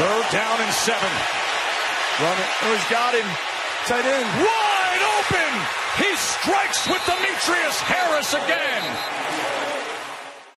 Third down and seven. Run it. Oh, he's got him. Tight end. Wide open. He strikes with Demetrius Harris again.